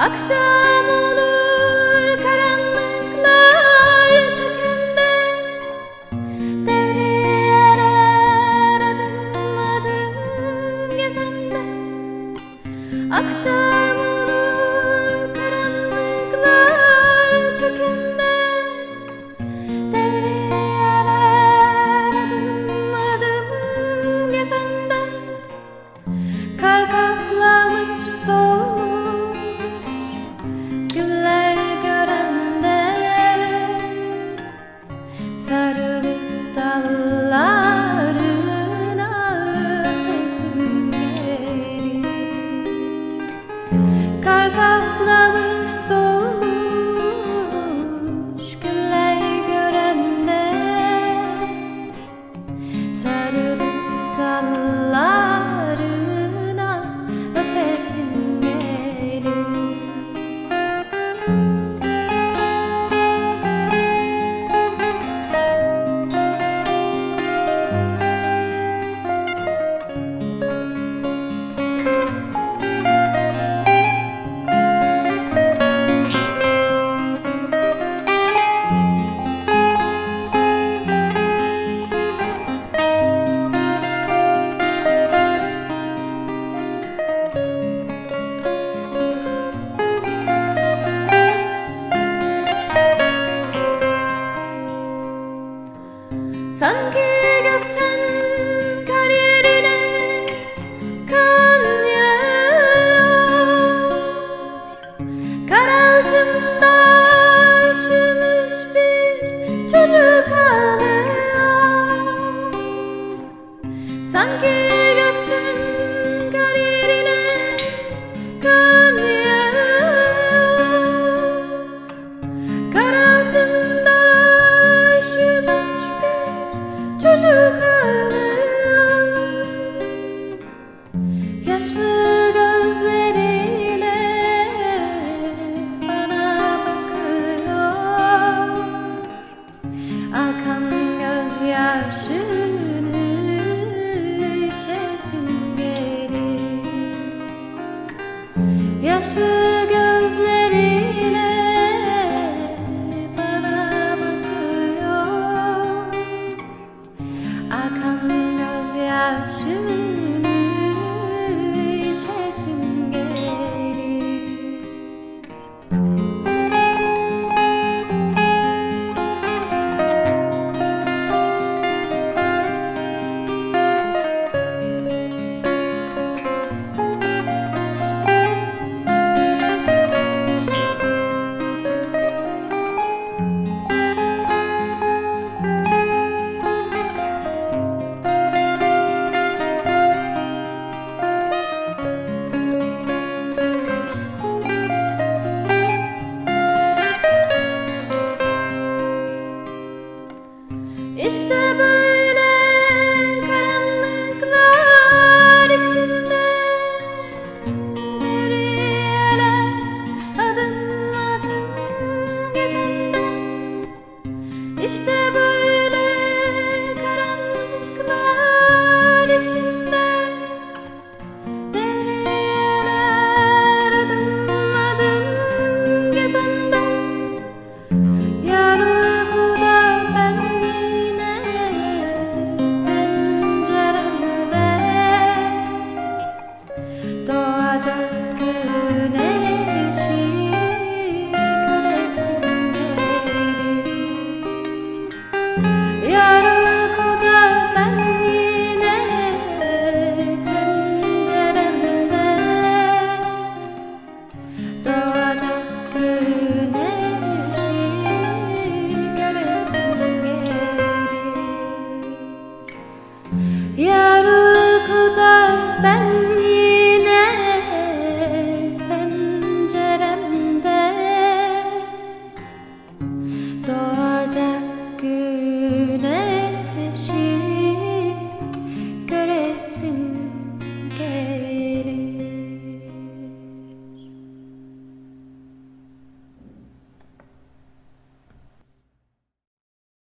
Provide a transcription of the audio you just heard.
Action. Kar kaplamış soğuk 산기격찬 가리리는 그녀요. 가라앉은 날 yaşlı gözleriyle bana bakıyor. Akan gözyaşı